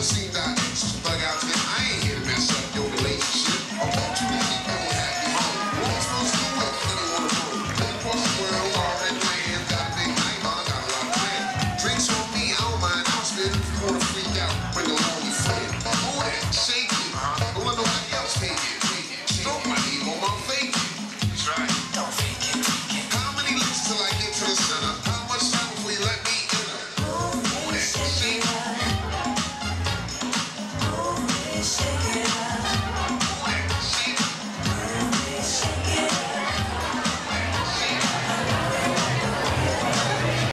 assim, tá?